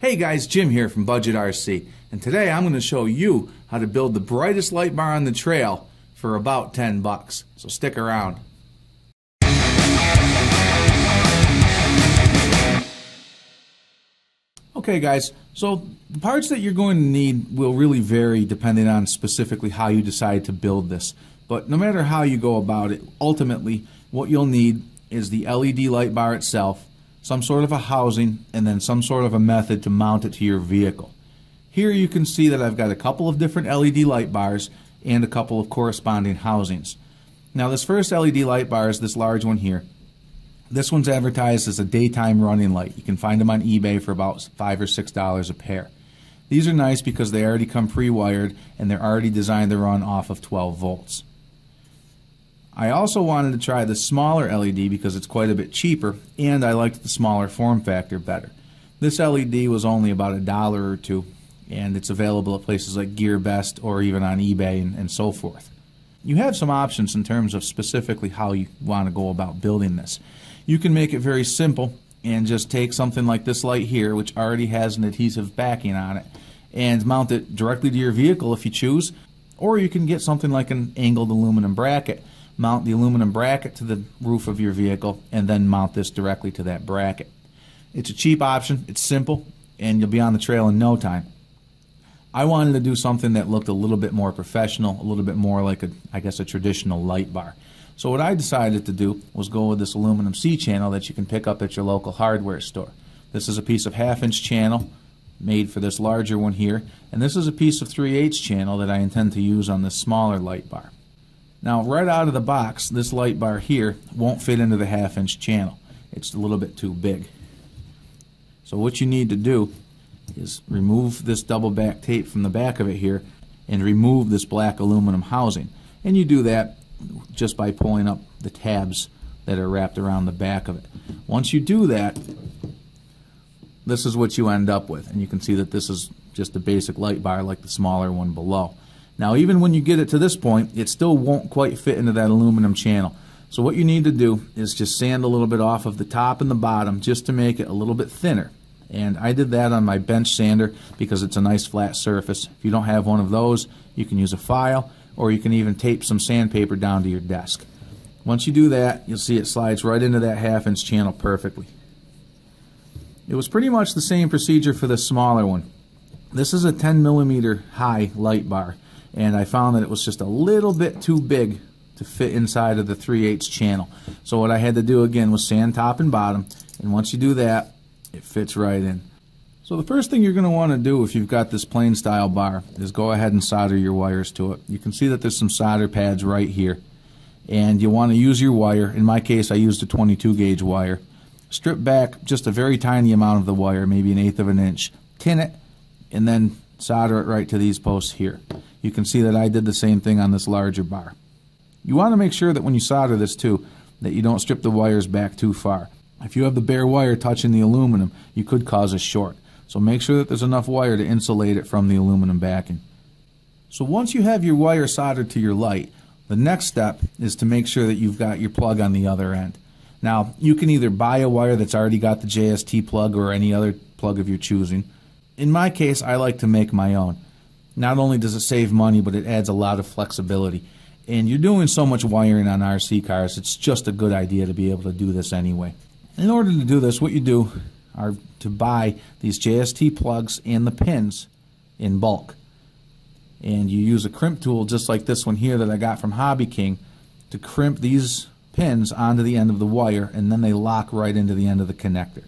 Hey guys, Jim here from Budget RC, and today I'm going to show you how to build the brightest light bar on the trail for about 10 bucks. So stick around. Okay guys, so the parts that you're going to need will really vary depending on specifically how you decide to build this. But no matter how you go about it, ultimately what you'll need is the LED light bar itself, some sort of a housing, and then some sort of a method to mount it to your vehicle. Here you can see that I've got a couple of different LED light bars and a couple of corresponding housings. Now this first LED light bar is this large one here. This one's advertised as a daytime running light. You can find them on eBay for about 5 or $6 a pair. These are nice because they already come pre-wired and they're already designed to run off of 12 volts. I also wanted to try the smaller LED because it's quite a bit cheaper and I liked the smaller form factor better. This LED was only about a dollar or two and it's available at places like GearBest or even on eBay and, and so forth. You have some options in terms of specifically how you want to go about building this. You can make it very simple and just take something like this light here which already has an adhesive backing on it and mount it directly to your vehicle if you choose or you can get something like an angled aluminum bracket mount the aluminum bracket to the roof of your vehicle, and then mount this directly to that bracket. It's a cheap option, it's simple, and you'll be on the trail in no time. I wanted to do something that looked a little bit more professional, a little bit more like a, I guess, a traditional light bar. So what I decided to do was go with this aluminum C channel that you can pick up at your local hardware store. This is a piece of half inch channel made for this larger one here, and this is a piece of 3 8 channel that I intend to use on this smaller light bar. Now, right out of the box, this light bar here won't fit into the half inch channel. It's a little bit too big. So what you need to do is remove this double back tape from the back of it here and remove this black aluminum housing. And you do that just by pulling up the tabs that are wrapped around the back of it. Once you do that, this is what you end up with. And you can see that this is just a basic light bar like the smaller one below. Now, even when you get it to this point, it still won't quite fit into that aluminum channel. So what you need to do is just sand a little bit off of the top and the bottom just to make it a little bit thinner. And I did that on my bench sander because it's a nice flat surface. If you don't have one of those, you can use a file or you can even tape some sandpaper down to your desk. Once you do that, you'll see it slides right into that half inch channel perfectly. It was pretty much the same procedure for the smaller one. This is a 10 millimeter high light bar and I found that it was just a little bit too big to fit inside of the 3 8 channel. So what I had to do again was sand top and bottom, and once you do that, it fits right in. So the first thing you're going to want to do if you've got this plain style bar is go ahead and solder your wires to it. You can see that there's some solder pads right here. And you want to use your wire. In my case, I used a 22 gauge wire. Strip back just a very tiny amount of the wire, maybe an eighth of an inch. Tin it, and then solder it right to these posts here. You can see that I did the same thing on this larger bar. You want to make sure that when you solder this too, that you don't strip the wires back too far. If you have the bare wire touching the aluminum, you could cause a short. So make sure that there's enough wire to insulate it from the aluminum backing. So once you have your wire soldered to your light, the next step is to make sure that you've got your plug on the other end. Now, you can either buy a wire that's already got the JST plug or any other plug of your choosing. In my case, I like to make my own. Not only does it save money, but it adds a lot of flexibility. And you're doing so much wiring on RC cars, it's just a good idea to be able to do this anyway. In order to do this, what you do are to buy these JST plugs and the pins in bulk. And you use a crimp tool just like this one here that I got from Hobby King to crimp these pins onto the end of the wire and then they lock right into the end of the connector.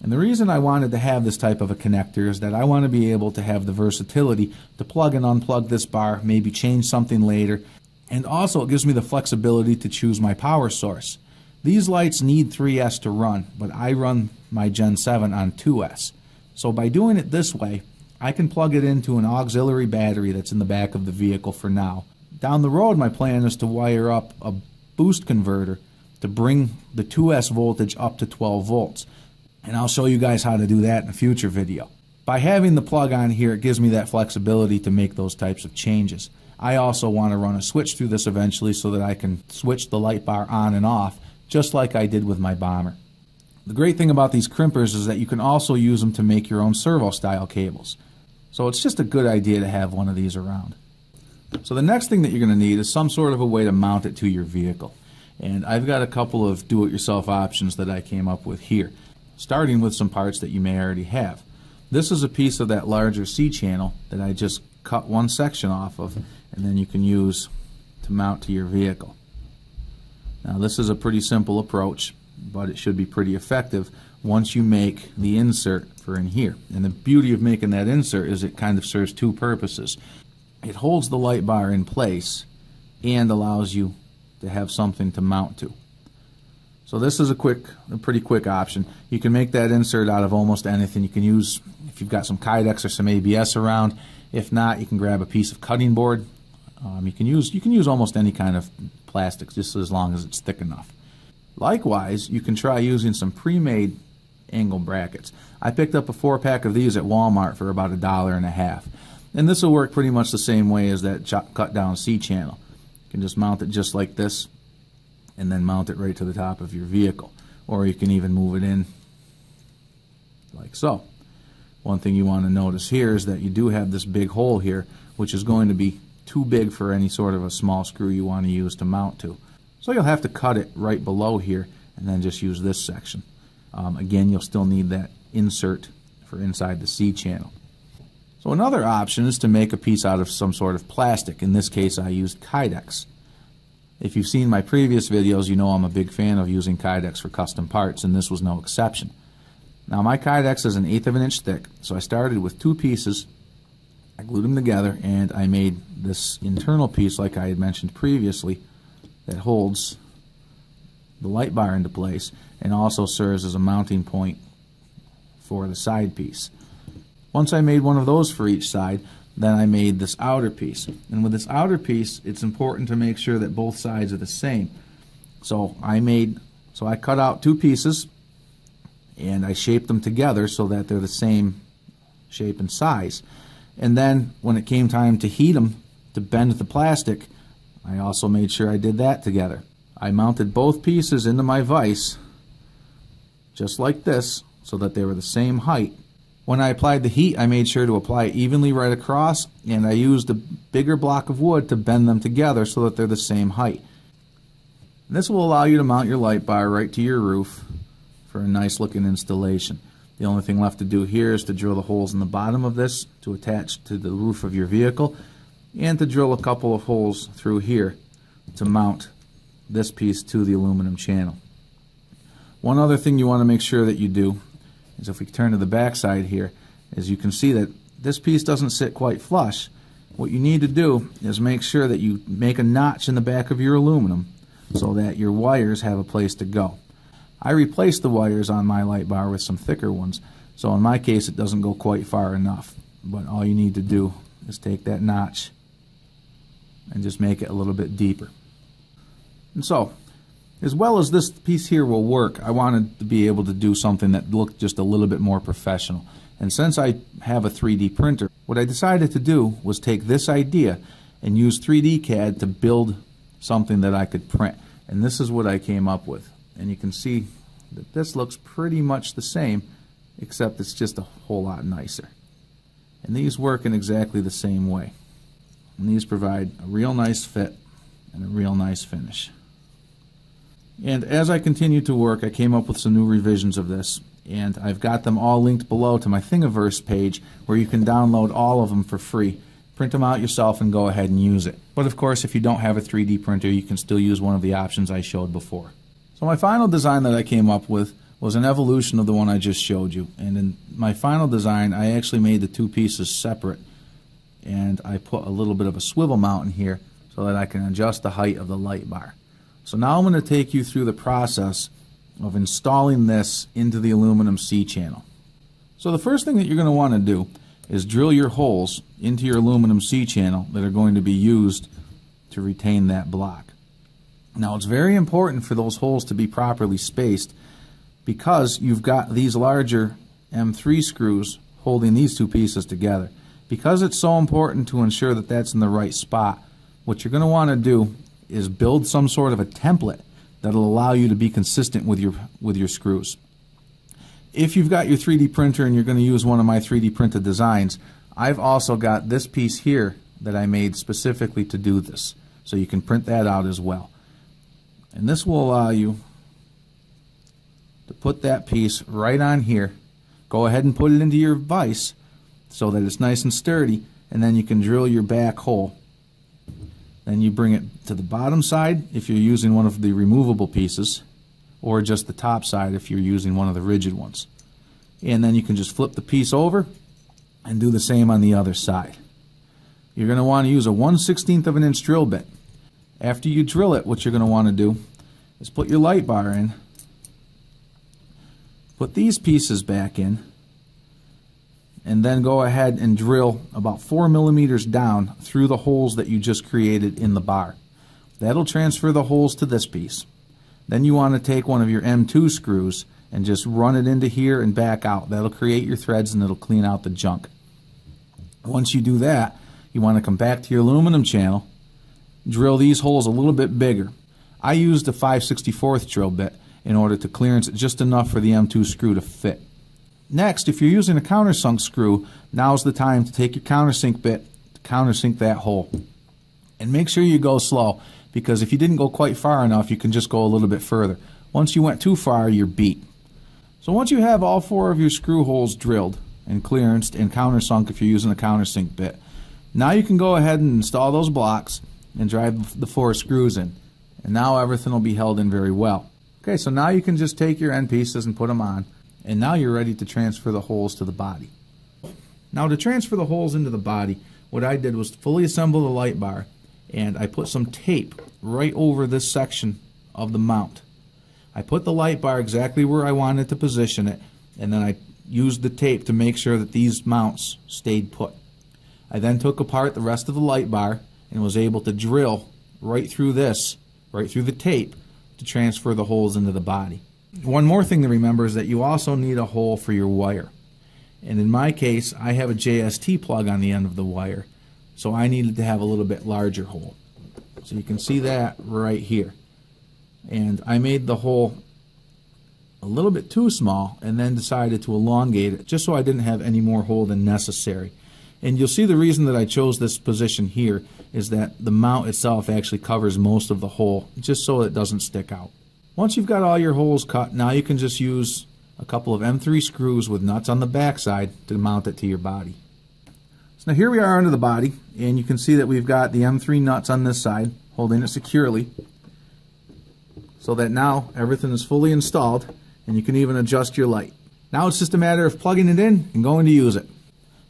And the reason I wanted to have this type of a connector is that I want to be able to have the versatility to plug and unplug this bar, maybe change something later, and also it gives me the flexibility to choose my power source. These lights need 3S to run, but I run my Gen 7 on 2S. So by doing it this way, I can plug it into an auxiliary battery that's in the back of the vehicle for now. Down the road, my plan is to wire up a boost converter to bring the 2S voltage up to 12 volts and I'll show you guys how to do that in a future video. By having the plug on here, it gives me that flexibility to make those types of changes. I also want to run a switch through this eventually so that I can switch the light bar on and off, just like I did with my bomber. The great thing about these crimpers is that you can also use them to make your own servo style cables. So it's just a good idea to have one of these around. So the next thing that you're going to need is some sort of a way to mount it to your vehicle. And I've got a couple of do-it-yourself options that I came up with here, starting with some parts that you may already have. This is a piece of that larger C-channel that I just cut one section off of, and then you can use to mount to your vehicle. Now this is a pretty simple approach, but it should be pretty effective once you make the insert for in here. And the beauty of making that insert is it kind of serves two purposes. It holds the light bar in place and allows you to have something to mount to. So this is a quick, a pretty quick option. You can make that insert out of almost anything. You can use, if you've got some Kydex or some ABS around. If not, you can grab a piece of cutting board. Um, you can use you can use almost any kind of plastic, just as long as it's thick enough. Likewise, you can try using some pre-made angle brackets. I picked up a four pack of these at Walmart for about a dollar and a half. And this will work pretty much the same way as that cut down C channel. You can just mount it just like this and then mount it right to the top of your vehicle. Or you can even move it in like so. One thing you want to notice here is that you do have this big hole here, which is going to be too big for any sort of a small screw you want to use to mount to. So you'll have to cut it right below here and then just use this section. Um, again, you'll still need that insert for inside the C channel. So another option is to make a piece out of some sort of plastic. In this case, I used Kydex. If you've seen my previous videos, you know I'm a big fan of using Kydex for custom parts, and this was no exception. Now my Kydex is an eighth of an inch thick, so I started with two pieces, I glued them together, and I made this internal piece like I had mentioned previously that holds the light bar into place and also serves as a mounting point for the side piece. Once I made one of those for each side, then I made this outer piece. And with this outer piece, it's important to make sure that both sides are the same. So I made, so I cut out two pieces and I shaped them together so that they're the same shape and size. And then when it came time to heat them, to bend the plastic, I also made sure I did that together. I mounted both pieces into my vise, just like this, so that they were the same height. When I applied the heat, I made sure to apply it evenly right across, and I used a bigger block of wood to bend them together so that they're the same height. This will allow you to mount your light bar right to your roof for a nice looking installation. The only thing left to do here is to drill the holes in the bottom of this to attach to the roof of your vehicle and to drill a couple of holes through here to mount this piece to the aluminum channel. One other thing you want to make sure that you do is if we turn to the back side here, is you can see that this piece doesn't sit quite flush. What you need to do is make sure that you make a notch in the back of your aluminum so that your wires have a place to go. I replaced the wires on my light bar with some thicker ones, so in my case it doesn't go quite far enough. But all you need to do is take that notch and just make it a little bit deeper. And so, as well as this piece here will work, I wanted to be able to do something that looked just a little bit more professional. And since I have a 3D printer, what I decided to do was take this idea and use 3D CAD to build something that I could print. And this is what I came up with. And you can see that this looks pretty much the same, except it's just a whole lot nicer. And these work in exactly the same way. And these provide a real nice fit and a real nice finish. And as I continued to work, I came up with some new revisions of this, and I've got them all linked below to my Thingiverse page where you can download all of them for free. Print them out yourself and go ahead and use it. But of course, if you don't have a 3D printer, you can still use one of the options I showed before. So my final design that I came up with was an evolution of the one I just showed you. And in my final design, I actually made the two pieces separate, and I put a little bit of a swivel mount in here so that I can adjust the height of the light bar. So now I'm going to take you through the process of installing this into the aluminum C channel. So the first thing that you're going to want to do is drill your holes into your aluminum C channel that are going to be used to retain that block. Now it's very important for those holes to be properly spaced because you've got these larger M3 screws holding these two pieces together. Because it's so important to ensure that that's in the right spot, what you're going to want to do is build some sort of a template that'll allow you to be consistent with your with your screws. if you've got your 3D printer and you're going to use one of my 3D printed designs, I've also got this piece here that I made specifically to do this. So you can print that out as well. And this will allow you to put that piece right on here. Go ahead and put it into your vise so that it's nice and sturdy and then you can drill your back hole. Then you bring it to the bottom side if you're using one of the removable pieces or just the top side if you're using one of the rigid ones. And then you can just flip the piece over and do the same on the other side. You're going to want to use a 1 16th of an inch drill bit. After you drill it, what you're going to want to do is put your light bar in, put these pieces back in, and then go ahead and drill about 4 millimeters down through the holes that you just created in the bar. That'll transfer the holes to this piece. Then you want to take one of your M2 screws and just run it into here and back out. That'll create your threads and it'll clean out the junk. Once you do that, you want to come back to your aluminum channel, drill these holes a little bit bigger. I used a 5 64th drill bit in order to clearance it just enough for the M2 screw to fit. Next, if you're using a countersunk screw, now's the time to take your countersink bit to countersink that hole. And make sure you go slow because if you didn't go quite far enough, you can just go a little bit further. Once you went too far, you're beat. So once you have all four of your screw holes drilled and clearanced and countersunk if you're using a countersink bit, now you can go ahead and install those blocks and drive the four screws in. And now everything will be held in very well. Okay, so now you can just take your end pieces and put them on. And now you're ready to transfer the holes to the body. Now to transfer the holes into the body, what I did was fully assemble the light bar and I put some tape right over this section of the mount. I put the light bar exactly where I wanted to position it and then I used the tape to make sure that these mounts stayed put. I then took apart the rest of the light bar and was able to drill right through this, right through the tape, to transfer the holes into the body. One more thing to remember is that you also need a hole for your wire. And in my case, I have a JST plug on the end of the wire, so I needed to have a little bit larger hole. So you can see that right here. And I made the hole a little bit too small and then decided to elongate it just so I didn't have any more hole than necessary. And you'll see the reason that I chose this position here is that the mount itself actually covers most of the hole just so it doesn't stick out. Once you've got all your holes cut, now you can just use a couple of M3 screws with nuts on the backside to mount it to your body. So now here we are under the body, and you can see that we've got the M3 nuts on this side, holding it securely, so that now everything is fully installed, and you can even adjust your light. Now it's just a matter of plugging it in and going to use it.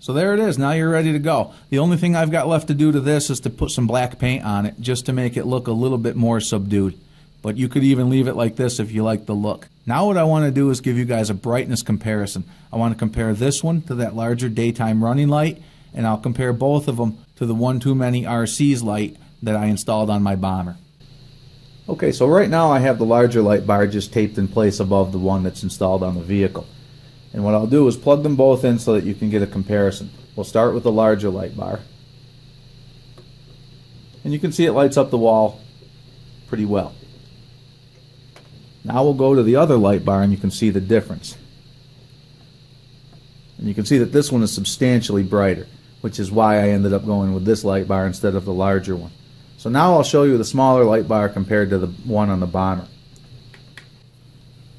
So there it is, now you're ready to go. The only thing I've got left to do to this is to put some black paint on it, just to make it look a little bit more subdued but you could even leave it like this if you like the look. Now what I want to do is give you guys a brightness comparison. I want to compare this one to that larger daytime running light, and I'll compare both of them to the One Too Many RC's light that I installed on my bomber. Okay, so right now I have the larger light bar just taped in place above the one that's installed on the vehicle. And what I'll do is plug them both in so that you can get a comparison. We'll start with the larger light bar. And you can see it lights up the wall pretty well. Now we'll go to the other light bar and you can see the difference. And you can see that this one is substantially brighter, which is why I ended up going with this light bar instead of the larger one. So now I'll show you the smaller light bar compared to the one on the bomber.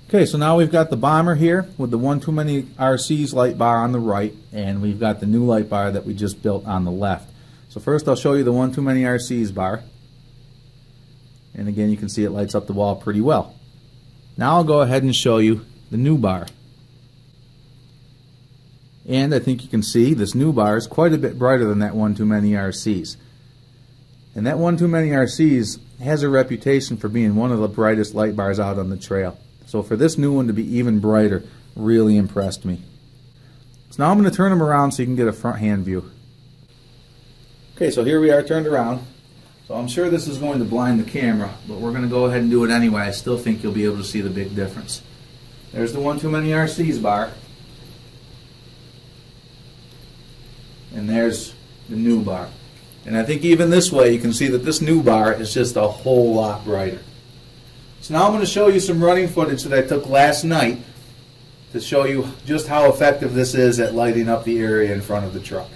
Okay, so now we've got the bomber here with the one too many RC's light bar on the right, and we've got the new light bar that we just built on the left. So first I'll show you the one too many RC's bar. And again, you can see it lights up the wall pretty well. Now I'll go ahead and show you the new bar. And I think you can see this new bar is quite a bit brighter than that one too many RCs. And that one too many RCs has a reputation for being one of the brightest light bars out on the trail. So for this new one to be even brighter really impressed me. So now I'm going to turn them around so you can get a front hand view. Okay, so here we are turned around. So I'm sure this is going to blind the camera, but we're going to go ahead and do it anyway. I still think you'll be able to see the big difference. There's the One Too Many RCs bar. And there's the new bar. And I think even this way you can see that this new bar is just a whole lot brighter. So now I'm going to show you some running footage that I took last night to show you just how effective this is at lighting up the area in front of the truck.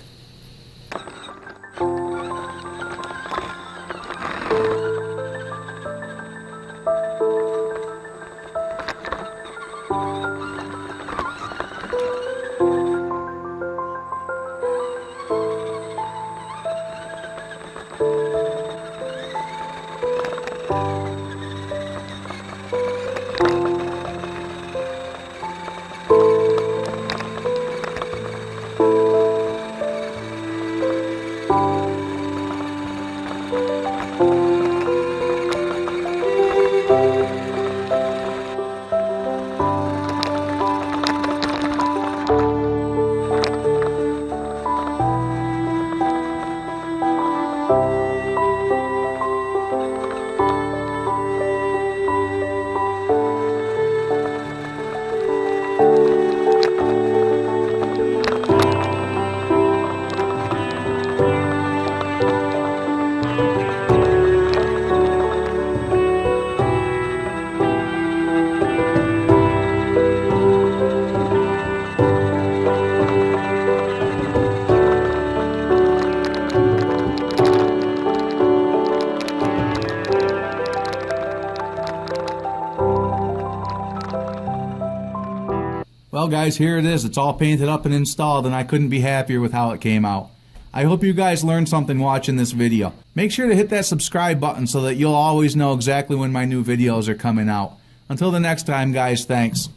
Well, guys, here it is. It's all painted up and installed, and I couldn't be happier with how it came out. I hope you guys learned something watching this video. Make sure to hit that subscribe button so that you'll always know exactly when my new videos are coming out. Until the next time, guys, thanks.